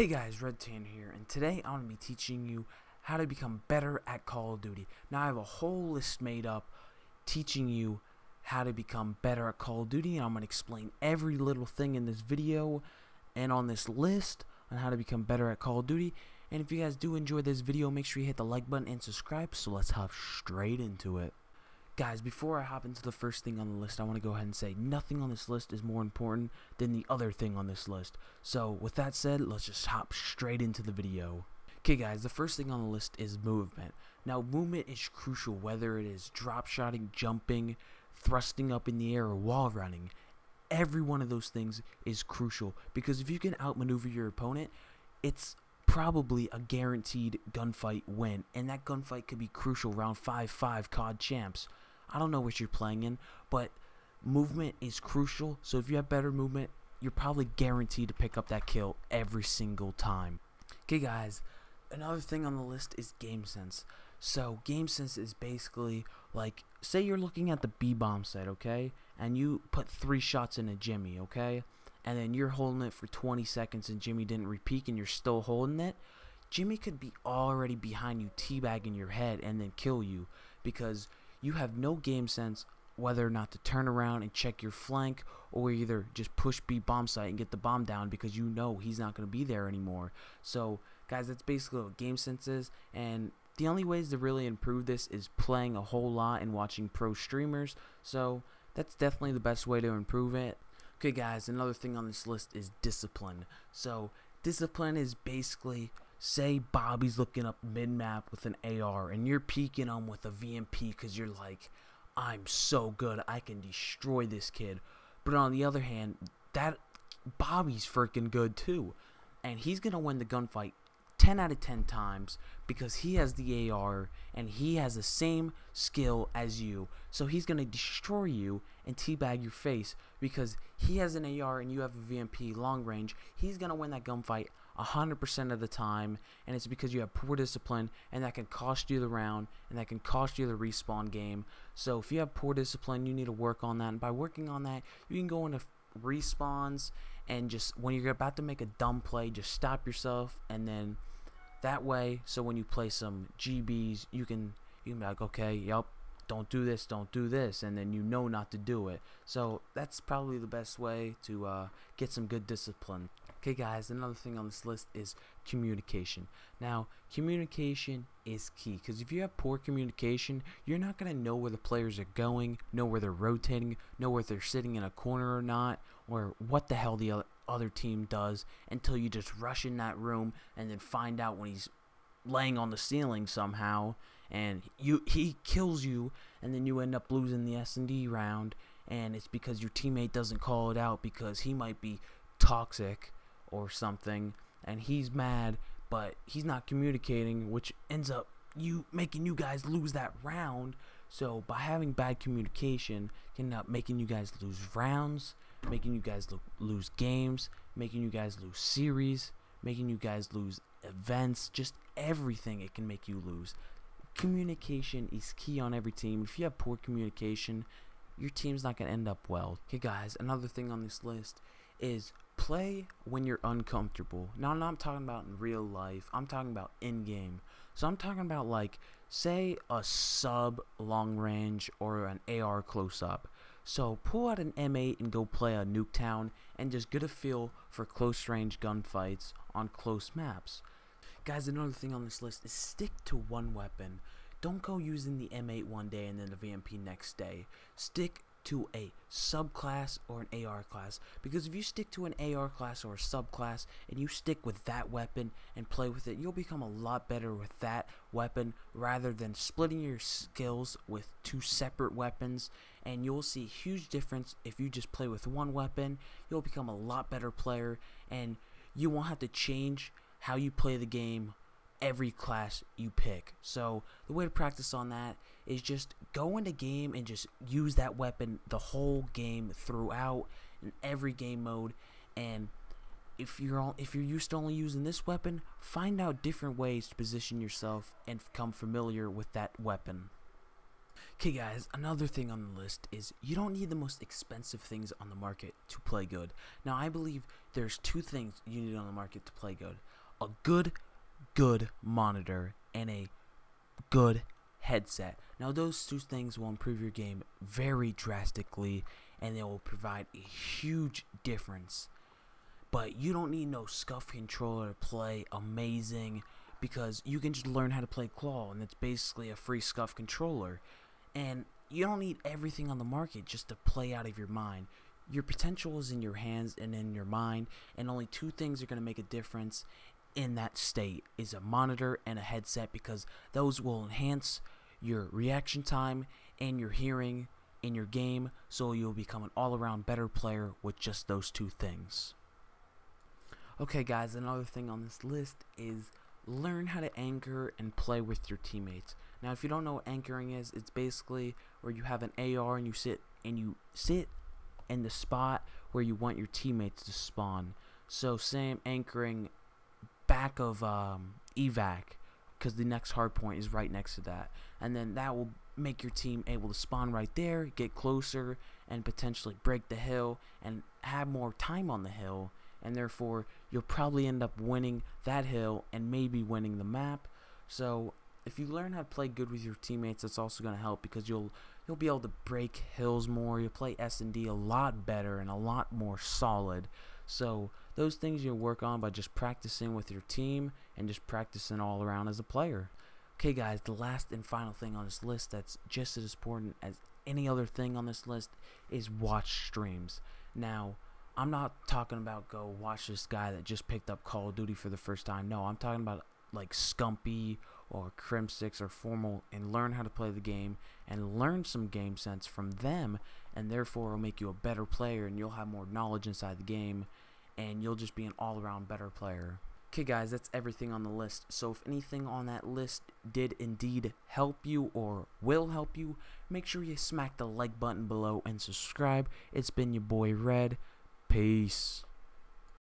Hey guys, Red Tan here, and today I'm going to be teaching you how to become better at Call of Duty. Now I have a whole list made up teaching you how to become better at Call of Duty, and I'm going to explain every little thing in this video and on this list on how to become better at Call of Duty. And if you guys do enjoy this video, make sure you hit the like button and subscribe, so let's hop straight into it. Guys, before I hop into the first thing on the list, I want to go ahead and say nothing on this list is more important than the other thing on this list. So, with that said, let's just hop straight into the video. Okay guys, the first thing on the list is movement. Now, movement is crucial whether it is drop shotting, jumping, thrusting up in the air, or wall running. Every one of those things is crucial because if you can outmaneuver your opponent, it's probably a guaranteed gunfight win, and that gunfight could be crucial round 5-5 COD champs. I don't know what you're playing in, but movement is crucial. So if you have better movement, you're probably guaranteed to pick up that kill every single time. Okay, guys, another thing on the list is game sense. So game sense is basically like, say you're looking at the B bomb set, okay, and you put three shots in a Jimmy, okay, and then you're holding it for 20 seconds and Jimmy didn't repeat and you're still holding it. Jimmy could be already behind you, teabagging your head, and then kill you because you have no game sense whether or not to turn around and check your flank or either just push B bomb site and get the bomb down because you know he's not going to be there anymore. So, guys, that's basically what game sense is. And the only ways to really improve this is playing a whole lot and watching pro streamers. So, that's definitely the best way to improve it. Okay, guys, another thing on this list is discipline. So, discipline is basically say Bobby's looking up mid map with an AR and you're peeking him with a VMP because you're like, I'm so good, I can destroy this kid. But on the other hand, that Bobby's freaking good too, and he's gonna win the gunfight 10 out of 10 times because he has the AR and he has the same skill as you. So he's going to destroy you and teabag your face because he has an AR and you have a VMP long range. He's going to win that gunfight 100% of the time and it's because you have poor discipline and that can cost you the round and that can cost you the respawn game. So if you have poor discipline, you need to work on that and by working on that, you can go into respawns and just when you're about to make a dumb play, just stop yourself and then that way, so when you play some GBs, you can you can be like, okay, yep, don't do this, don't do this, and then you know not to do it. So that's probably the best way to uh, get some good discipline. Okay, guys, another thing on this list is communication. Now, communication is key because if you have poor communication, you're not going to know where the players are going, know where they're rotating, know where they're sitting in a corner or not, or what the hell the other team does until you just rush in that room and then find out when he's laying on the ceiling somehow and you he kills you and then you end up losing the S&D round and it's because your teammate doesn't call it out because he might be toxic or something and he's mad but he's not communicating which ends up you making you guys lose that round. So by having bad communication can end up making you guys lose rounds making you guys lo lose games, making you guys lose series, making you guys lose events, just everything it can make you lose. Communication is key on every team. If you have poor communication, your team's not going to end up well. Okay, guys, another thing on this list is play when you're uncomfortable. Now, I'm talking about in real life, I'm talking about in game. So, I'm talking about like, say, a sub long range or an AR close up. So pull out an M8 and go play a Nuketown and just get a feel for close range gunfights on close maps. Guys, another thing on this list is stick to one weapon. Don't go using the M8 one day and then the VMP next day. Stick to a subclass or an AR class because if you stick to an AR class or a subclass and you stick with that weapon and play with it you'll become a lot better with that weapon rather than splitting your skills with two separate weapons and you'll see huge difference if you just play with one weapon you'll become a lot better player and you won't have to change how you play the game every class you pick. So the way to practice on that is just go into game and just use that weapon the whole game throughout in every game mode and if you're all, if you're used to only using this weapon, find out different ways to position yourself and become familiar with that weapon. Okay, guys, another thing on the list is you don't need the most expensive things on the market to play good. Now, I believe there's two things you need on the market to play good a good, good monitor and a good headset. Now, those two things will improve your game very drastically and they will provide a huge difference. But you don't need no scuff controller to play amazing because you can just learn how to play Claw, and it's basically a free scuff controller. And you don't need everything on the market just to play out of your mind. Your potential is in your hands and in your mind, and only two things are going to make a difference in that state is a monitor and a headset because those will enhance your reaction time and your hearing in your game so you'll become an all-around better player with just those two things. Okay guys, another thing on this list is learn how to anchor and play with your teammates. Now if you don't know what anchoring is, it's basically where you have an AR and you sit and you sit in the spot where you want your teammates to spawn. So same anchoring back of um, evac because the next hard point is right next to that. And then that will make your team able to spawn right there get closer and potentially break the hill and have more time on the hill. And therefore you'll probably end up winning that hill and maybe winning the map. So if you learn how to play good with your teammates that's also going to help because you'll you'll be able to break hills more. You'll play S&D a lot better and a lot more solid. So those things you work on by just practicing with your team and just practicing all around as a player. Okay guys the last and final thing on this list that's just as important as any other thing on this list is watch streams. Now I'm not talking about go watch this guy that just picked up Call of Duty for the first time. No, I'm talking about like Scumpii or Crimsix or Formal and learn how to play the game and learn some game sense from them and therefore it'll make you a better player and you'll have more knowledge inside the game and you'll just be an all-around better player. Okay guys, that's everything on the list. So if anything on that list did indeed help you or will help you, make sure you smack the like button below and subscribe. It's been your boy Red. Peace.